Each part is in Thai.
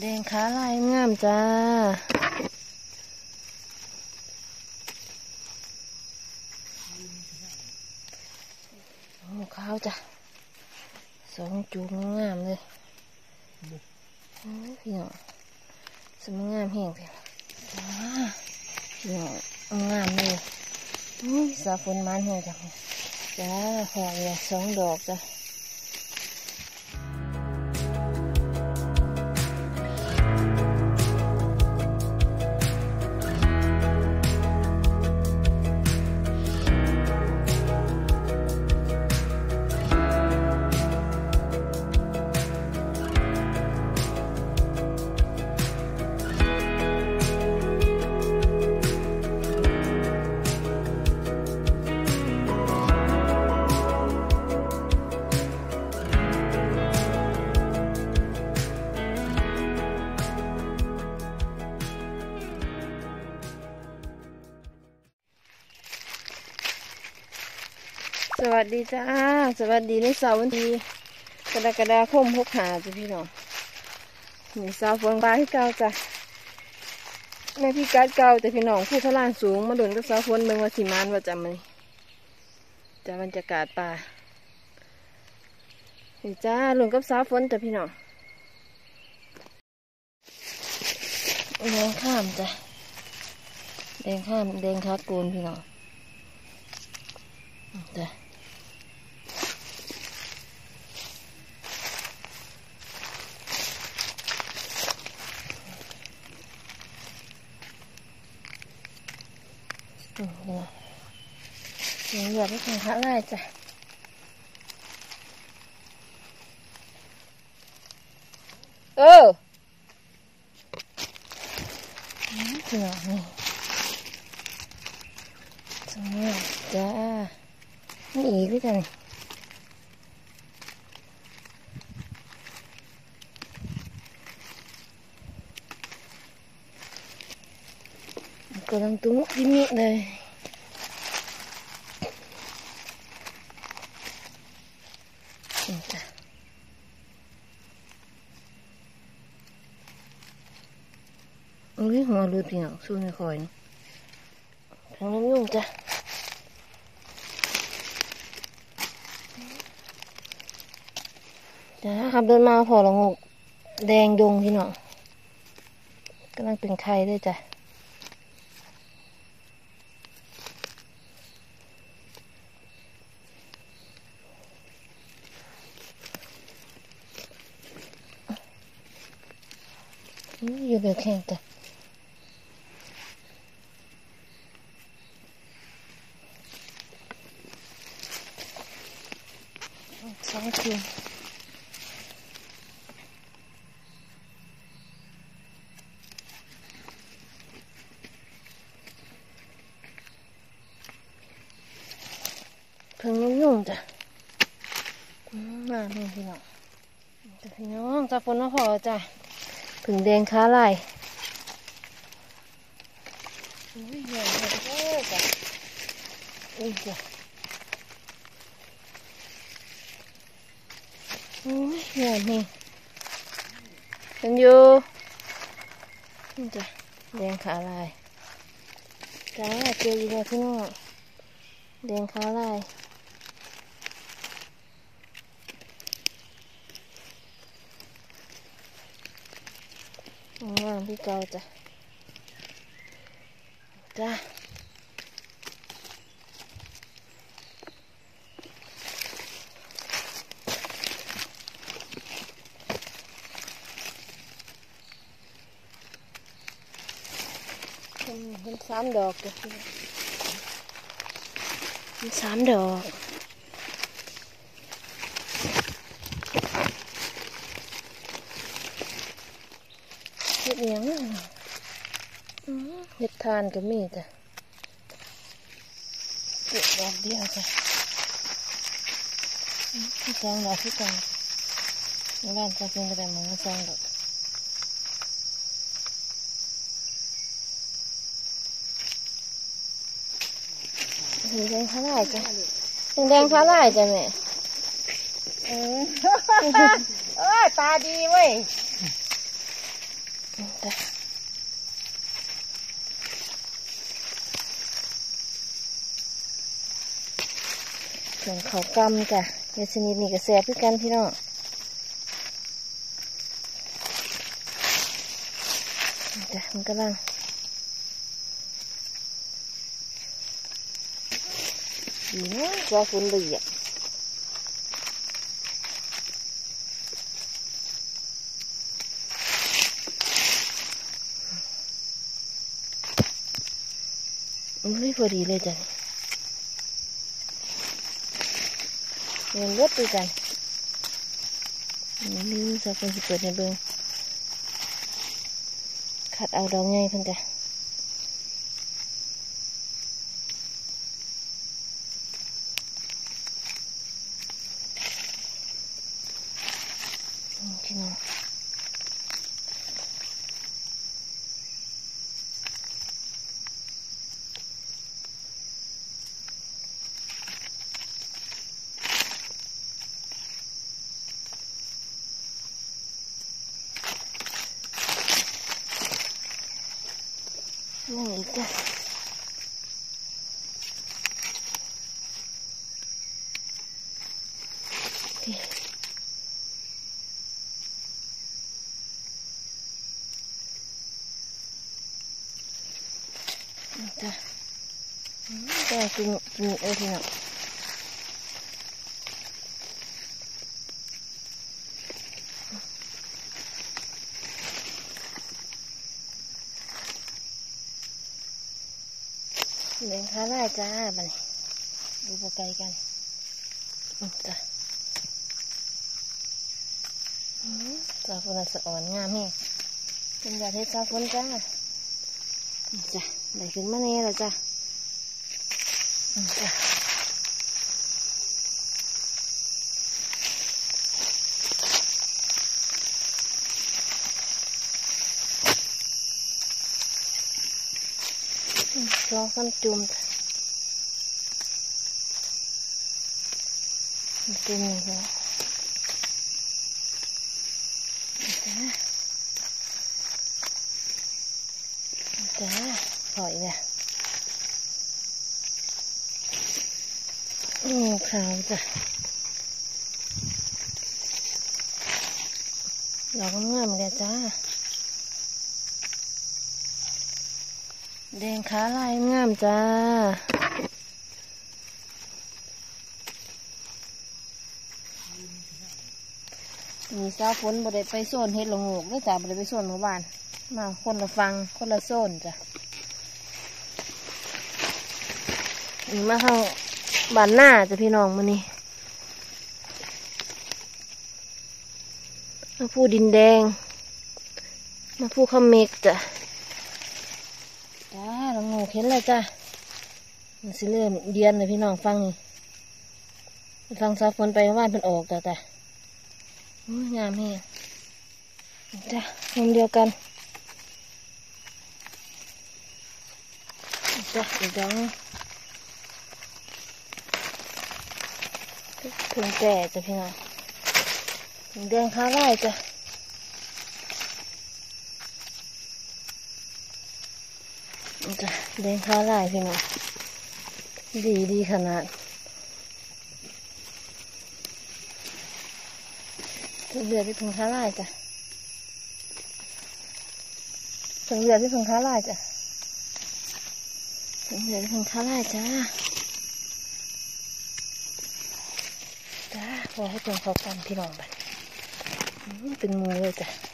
แดงขาลายงามจ้าโอ้ขาวจ้ะสองจูงงามเลยโอ้ยพี่น้องสมงามแห้งเพียงจ้าพี่น้องงามเลยอุ้ยสาฝนมันแห้งจังจ้าพอยสองดอกจ้ะ ดีจ้า สวัสดีในเสาร์วันที่กรกฎาคมหกหาจ้ะพี่น้องนี่สาวฝนบาให้เก่าจ้ะแม่พี่กัดเก่าแต่พี่น้องผู้ทะลานสูงมาดุนกับสาวฝนเมืองวสิมานว่าจำมันจะบรรยากาศป่านี่จ้าหลุนกับสาวฝนแต่พี่น้องแดงข้ามจ้ะแดงข้ามแดงขาโกนพี่น้องจ้ะ นี่เดี๋ยวอย่าไปถึงพระไล่จ้ะเออเดี๋ยวนี่จังเนี่ยจ้าไม่อีกด้วยกัน กำลังตุ้งดิมิเลยอุ้ยหัวรูดพี่น้องสู้ไม่คอยนี่ทางน้ำยุ่งจ้ะจ้ะขับเดินมาพอละงกแดงดงพี่น้อกำลังเป็นไข่ด้วยจ้ะ อุ้ยอยู่เบียแข็งจ้ะสองคืนเพิ่ง ผึ่งแดงค้าลายอุ้ยใหญ่เลยโอ้จ้ะอุ้ยจ้ะอุ้ยใหญ่นี่เป็นอยู่นี่จ้ะแดงขาลายจ้าเจออยู่แล้วพี่น้องแดงขาลาย งามพี่เกาจ้ะจ้าเเป็ดเนสามดอกเฮ็ดอิหยังอะเฮ็ดทานก็มีจ้ะเก็บดอกเดียวจ้ะสองดอกที่กันในบ้านจะเป็นกระดานหมูสองดอกเห็นแดงฟ้าลายจ้ะแดงฟ้าลายจ้ะแม่เออเอ้ยตาดีเว้ย เหมือนเขากำจ้ะเฮ็ดชนิดนี้ก็แซ่บคือกันพี่น้องนี่จ้ะมันกำลังดีเนาะว่าฝนดีอะอุ้ยพอดีเลยจ้ะ เงินรถด้วยกันนี่สักคนสิเปิดในเบิงขัดเอาดอกไงเพิ่นจ้ะอืมพี่น้องนี่อีกจ้ะ นี่นี่จ้ะแต่กินกินเออพี่น้องเดินขาไล่จ้าบันดูโปรไกลกันอืมจ้ะอืม สาวฝนสะอ่อนงามแฮงเป็นยาเทศสาวฝนจ้าจ้ะได้ขึ้นมาแน่แล้วจ้ะอืมจ้ะลองซ้ำจุ่มจุ่มหนึ่งจ้ะจ้ะจ้ะ ถอยเนี่ยโอืมขาวจ้ะดอกงามๆเลยจ้า แดงขาลายงามจ้ามีสาวฝนบ่ได้ไปโซนเฮ็ดละโงกเด้อจ้าบ่ได้ไปโซนหมู่บ้าน มาคนละฟังคนละโซนจ้ะ นี่มาทางบ้านหน้าจะพี่น้องมื้อนี้มาพูดินแดง มาพูขาเมกจ้ะจ้าละโงกเห็นแล้วจ้ะมันสิเริ่มเดียนเลยพี่น้องฟังนี่ฟังสาวฝนไปว่านเพิ่นออกจ้ะจ้ะอุ้ยงามแฮงจ้ะมุมเดียวกันจ้ะอีกดอกหนึ่ง ถึงแก่จ้ะพี่น้องถึงแดงข้าวไร่จ้ะจ้ะแดงข้าวไร่พี่น้องดีดีขนาดถึงเดือที่ถึงข้าวไร่จ้ะถึงเดือที่ถึงข้าวไร่จ้ะถึงเดือที่ถึงข้าวไร่จ้าจ้า พอให้ตรงเขากันพี่น้องไปเป็นหมูเลยจ้ะ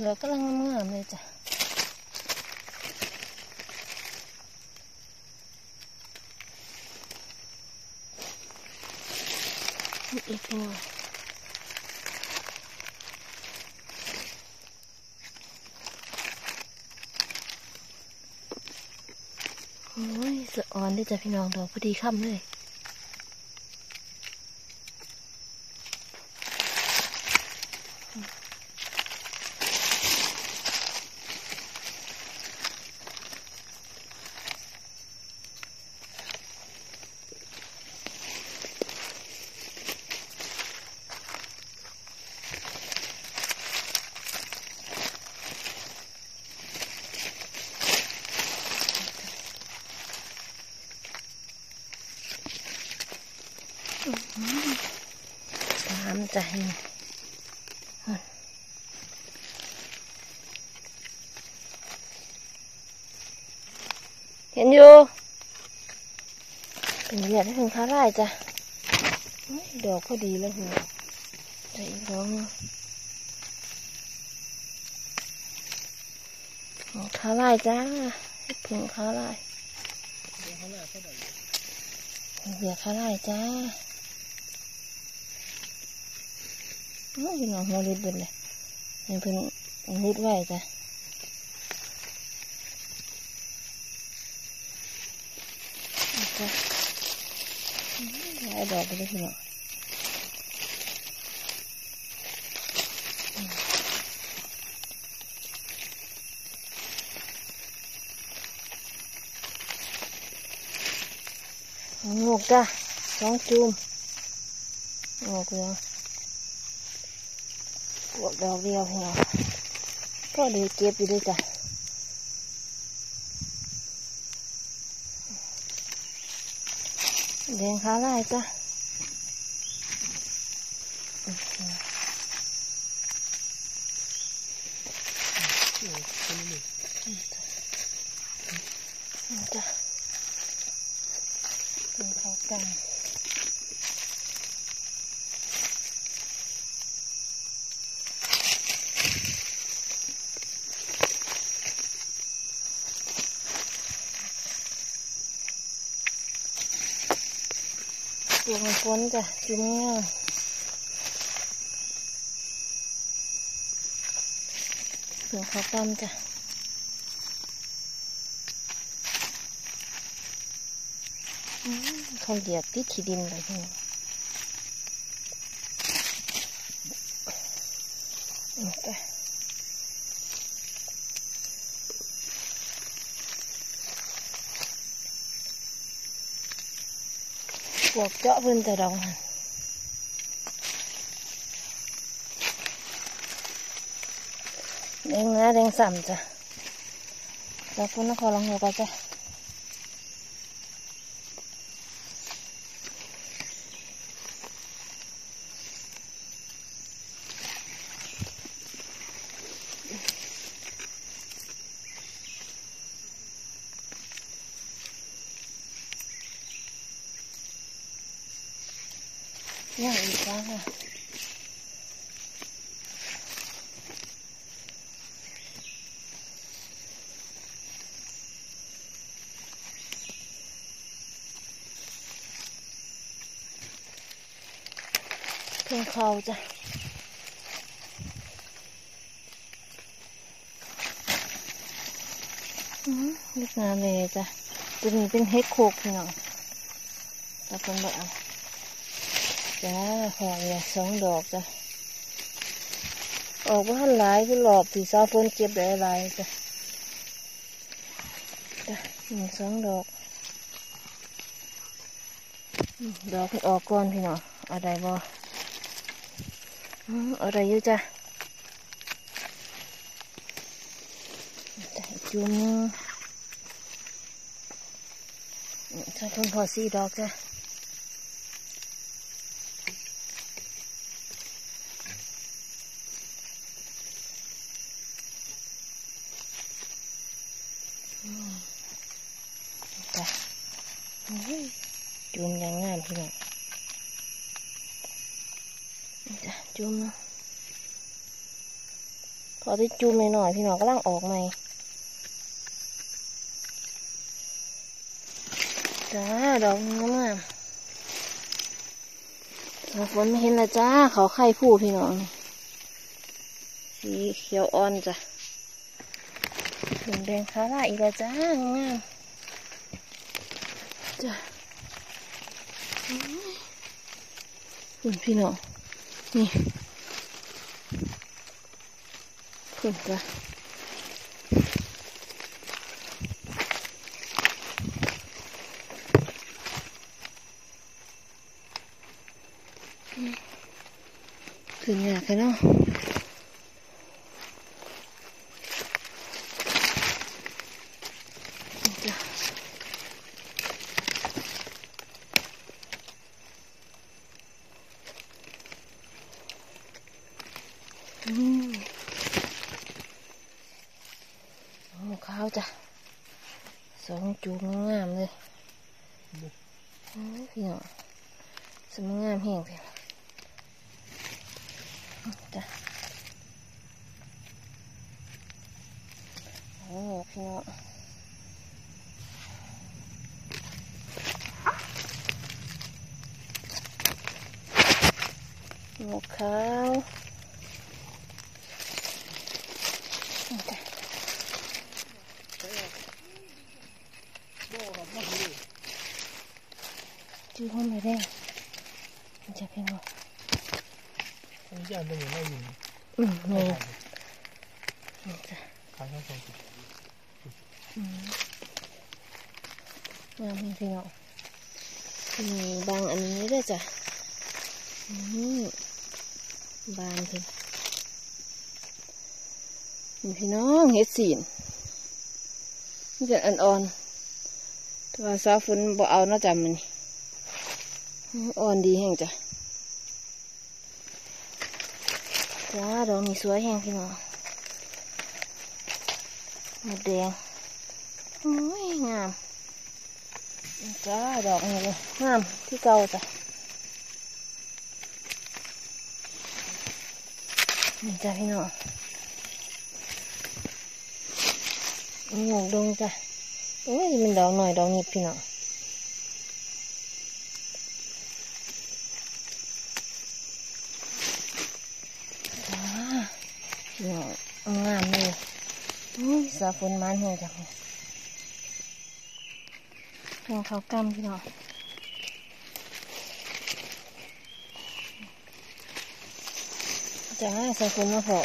เหลือกำลังงามเลยจ้ะอีกหนึ่งโอ้ยสะออนได้จ้ะพี่น้องดอกพอดีค่ำเลย ตามใจ เห็นอยู่ เป็นเหยียดให้ถึงขาไล่จ้ะดอกพอดีแล้วหัวใส่อีกดองของขาไล่จ้าให้ถึงขาไล่เหยียดขาไล่จ้าโอ้ยพี่น้องหัวรุดเบิดเลยให้เพิ่นรุดไว้จ้ะเอาจ้ะอื้ อหลายดอกไปเลยพี่น้องเอางอกจ้ะสองจุ่มงอกเลย ปวดดอกเดียวพี่ นี่จ้ะดงขาลายจ้ะนี่จ้ะเป็นเขากันเปียกมันฝนจ้ะกินง่ายเปลือกข้าวปั้นจ้ะอื้อ เขาเหยียบที่ขี้ดินเลยพี่น้องนี่จ้ะพวกเจาะพิ่นแต่ดอกหั่นแดงนะแดงส่ำจ้ะแล้วพุ่นนครลวงหัวก็จ้ะ ย่างอีกจ้าค่ะเพิ่งเข้าจ้ะอืมลูกงามเลยจ้ะตัวนี้เป็นเฮ็ดโคกพี่น้องตะคนแบบเอา จ้าขอเนี่ยสองดอกจ้ะออกว่าหลายคือหลอบที่ซาฝนเก็บได้หลายจ้ะจ้ะหนึ่งสองดอกดอกให้ออกก่อนพี่น้องเอาได้บ่อืมเอาได้อยู่จ้ะจ้ะจุ่มอืมใช้คนพอสี่ดอกจ้ะอุ้ยจุ่ม อย่างงามพี่น้องนี่จ้ะจุ่มพอที่จุ่มหน่อยๆพี่น้องก็ล่างออกใหม่จ้าดอกงามฝนไม่เห็นละจ้าเขาไข่ผู้พี่น้องสีเขียวอ่อนจ้ะถึงแดงขาลาอีกแล้วจ้างามจ้ะ คุณพี่น้องนี่คุณจ้ะขึ้นยากแค่เนาะนี่จ้ะ อืมโอ้ขาวจ้ะสองจูงงามเลยโอ้ยพี่น้อง สมงามแห้งเพียงจ้ะ ต้องย่านตรงนี้ไม่ยิงอืมนี่จ้ะขายข้าวซอยงามพี่น้องมีบางอันนี้ด้วยจ้ะอืมบานเพิ่นนี่พี่น้องเห็ดสีนนี่จะอ่อนๆแต่ว่าซาฟุนบ่เอาเนาะจ้ะมันอ่อนดีแห้งจ้ะ จ้าดอกนี้สวยแห้งพี่น้องหมดแดงโอ้ยงามจ้าดอกนี้เลยงามที่เก่าจ้ะนี่จ้ะพี่น้องหมวกดงจ้ะโอ้ยมันดอกหน่อยดอกนิดพี่น้องจ้าพี่น้อ งเอางามเลยโอ้ยสาฝนมันแห้งจังเลยเพียงเขากำพี่น้องจ้าสาฝนมาพอ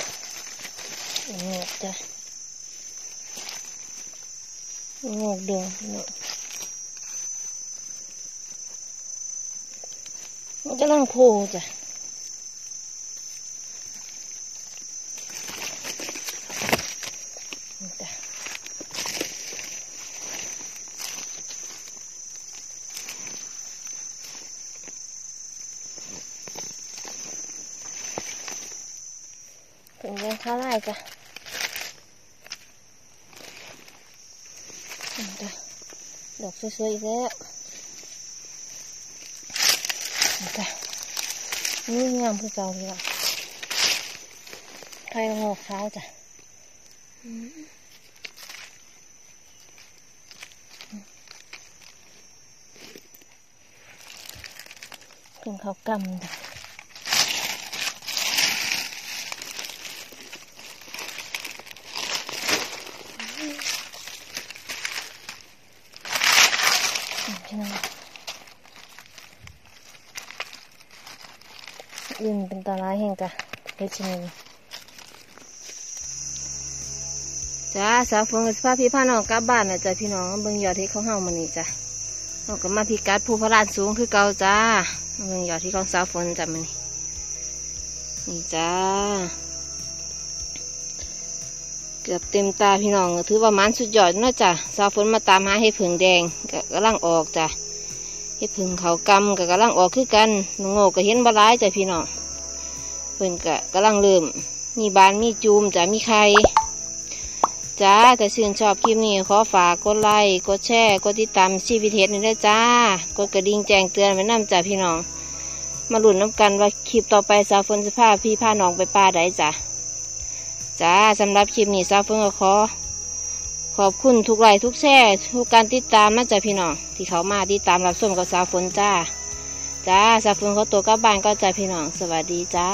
โอ้จ้ะงอกดงเนี่ยมันกำลังโผล่จ้ะนี่จ้ะเป็นยังข้าไล่ จ้ะนี่จ้ะดอกสวยๆอีกแล้วจ้ะนี่งามคือเก่าเลยอะไทยงอกขาวจ้ะถึงเขากำจ้ะนี่พี่น้องยืนเป็น ตาลายแห่งจ้ะเพชรชนีจ้าสาวฝนกับสภาพพี่พาน้องกลับบ้านนะจ้ะพี่น้องเบิ่งยอดที่เขาเฮามานี่จ้ะเราก็มาพิกัดภูพระลานสูงคือเก่าจ้าเบิ่งยอดที่ของสาวฝนจ้ะมันนี่นี่จ้าเกือบเต็มตาพี่น้องถือว่ามันสุดยอดเนาะจ้ะสาวฝนมาตามหาให้ผึ่งแดงก็กำลังออกจ้ะให้ผึ่งเขากำก็กำลังออกคือกันหนูโง่ก็เห็นบาร้ายจ้ะพี่น้อง เพิ่นก็กำลังเริ่ม มีบานมีจูมจะมีไข่จ้าแต่ชื่นชอบคลิปนี้ขอฝากกดไลค์กดแชร์กดติดตามชีวิตเทศนี่ด้วยจ้ากดกระดิ่งแจ้งเตือนไว้นำจ้ะพี่น้อง มาหลุ้นน้ำกันว่าคลิปต่อไปสาวฝนจะพาพี่พาน้องไปป่าใดจ้ะจ้าสำหรับคลิปนี้ซาเฟิงก็ขอ ขอบคุณทุกไลค์ทุกแชร์ทุกการติดตามนะจ๊ะพี่น้องที่เขามาติดตามรับชมกับสาวฝนจ้า จ้าสาฟุนขาตัวก็บานก็ใจพี่น้องสวัสดีจ้า